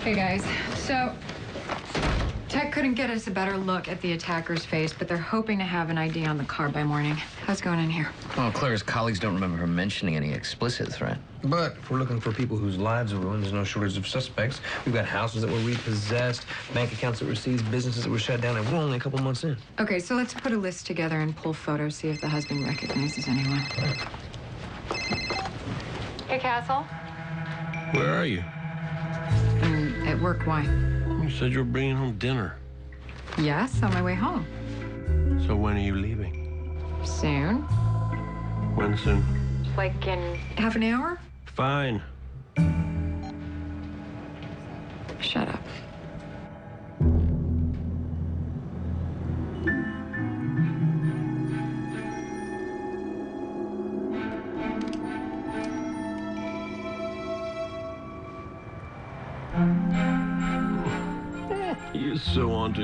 Hey guys, so Tech couldn't get us a better look at the attacker's face, but they're hoping to have an ID on the car by morning. How's going in here? Well, Claire's colleagues don't remember her mentioning any explicit threat. But if we're looking for people whose lives are ruined, there's no shortage of suspects. We've got houses that were repossessed, bank accounts that were seized, businesses that were shut down, and we're only a couple months in. Okay, so let's put a list together and pull photos, see if the husband recognizes anyone. Hey, Castle. Where are you? I'm at work, why? You said you were bringing home dinner. Yes, on my way home. So when are you leaving? Soon. When soon? Like in half an hour? Fine. Shut up. You're so onto